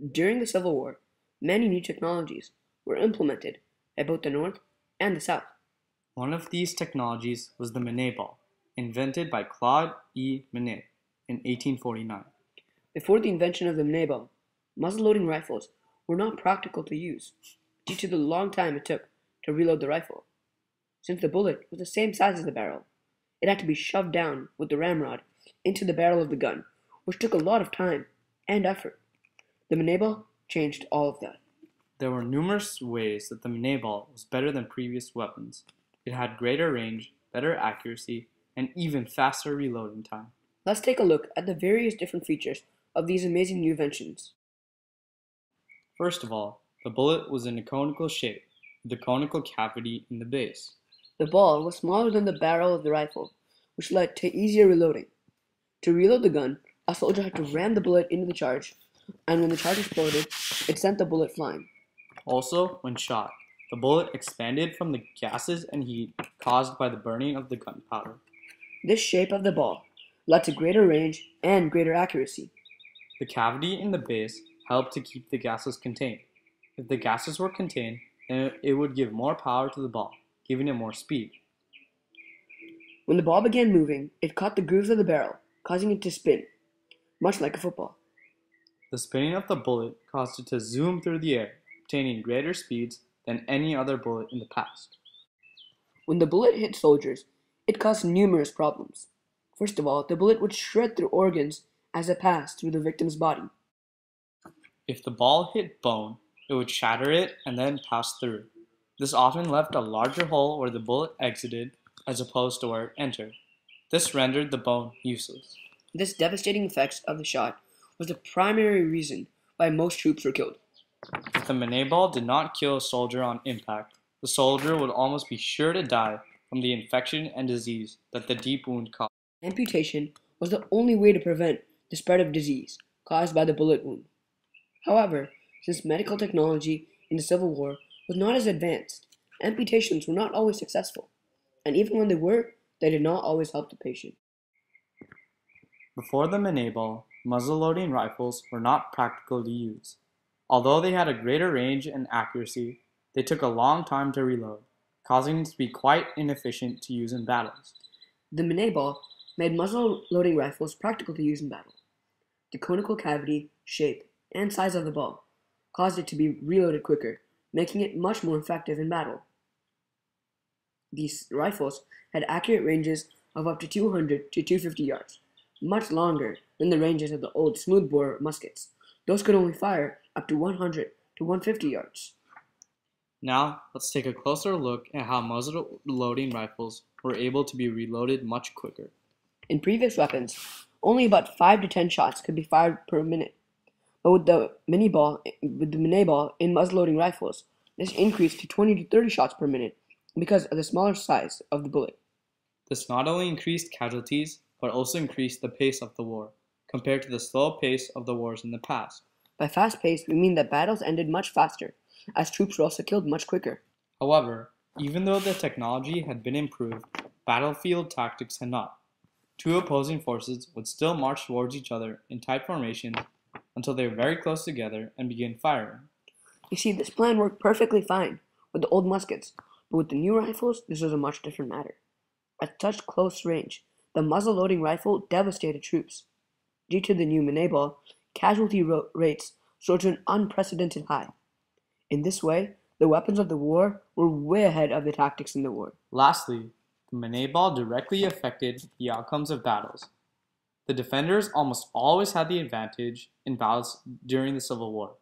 During the Civil War, many new technologies were implemented at both the North and the South. One of these technologies was the Minié ball, invented by Claude E. Minié in 1849. Before the invention of the Minié ball, muzzle-loading rifles were not practical to use due to the long time it took to reload the rifle. Since the bullet was the same size as the barrel, it had to be shoved down with the ramrod into the barrel of the gun, which took a lot of time and effort. The ball changed all of that. There were numerous ways that the ball was better than previous weapons. It had greater range, better accuracy, and even faster reloading time. Let's take a look at the various different features of these amazing new inventions. First of all, the bullet was in a conical shape, with a conical cavity in the base. The ball was smaller than the barrel of the rifle, which led to easier reloading. To reload the gun, a soldier had to ram the bullet into the charge, and when the charge exploded, it sent the bullet flying. Also, when shot, the bullet expanded from the gases and heat caused by the burning of the gunpowder. This shape of the ball led to greater range and greater accuracy. The cavity in the base helped to keep the gases contained. If the gases were contained, then it would give more power to the ball, giving it more speed. When the ball began moving, it caught the grooves of the barrel, causing it to spin, much like a football. The spinning of the bullet caused it to zoom through the air, obtaining greater speeds than any other bullet in the past. When the bullet hit soldiers, it caused numerous problems. First of all, the bullet would shred through organs as it passed through the victim's body. If the ball hit bone, it would shatter it and then pass through. This often left a larger hole where the bullet exited as opposed to where it entered. This rendered the bone useless. This devastating effect of the shot was the primary reason why most troops were killed. If the Minié ball did not kill a soldier on impact, the soldier would almost be sure to die from the infection and disease that the deep wound caused. Amputation was the only way to prevent the spread of disease caused by the bullet wound. However, since medical technology in the Civil War was not as advanced, amputations were not always successful, and even when they were, they did not always help the patient. Before the Minié ball, muzzle-loading rifles were not practical to use. Although they had a greater range and accuracy, they took a long time to reload, causing them to be quite inefficient to use in battles. The Minié ball made muzzle-loading rifles practical to use in battle. The conical cavity, shape, and size of the ball caused it to be reloaded quicker, making it much more effective in battle. These rifles had accurate ranges of up to 200 to 250 yards, much longer than the ranges of the old smoothbore muskets. Those could only fire up to 100 to 150 yards. Now, let's take a closer look at how muzzle loading rifles were able to be reloaded much quicker. In previous weapons, only about 5 to 10 shots could be fired per minute. But with the mini ball, with the Minié ball in muzzle-loading rifles, this increased to 20 to 30 shots per minute because of the smaller size of the bullet. This not only increased casualties, but also increased the pace of the war, compared to the slow pace of the wars in the past. By fast pace, we mean that battles ended much faster, as troops were also killed much quicker. However, even though the technology had been improved, battlefield tactics had not. Two opposing forces would still march towards each other in tight formations until they were very close together and begin firing. You see, this plan worked perfectly fine with the old muskets, but with the new rifles, this was a much different matter. At such close range, the muzzle-loading rifle devastated troops. Due to the new Minié ball, casualty rates soared to an unprecedented high. In this way, the weapons of the war were way ahead of the tactics in the war. Lastly, the Minié ball directly affected the outcomes of battles. The defenders almost always had the advantage in battles during the Civil War.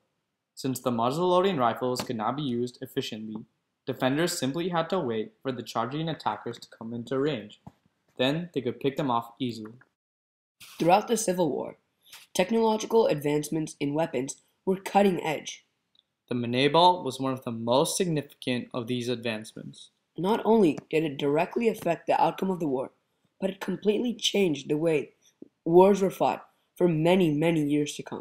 Since the muzzle-loading rifles could not be used efficiently, defenders simply had to wait for the charging attackers to come into range. Then they could pick them off easily. Throughout the Civil War, technological advancements in weapons were cutting edge. The Minié ball was one of the most significant of these advancements. Not only did it directly affect the outcome of the war, but it completely changed the way wars were fought for many, many years to come.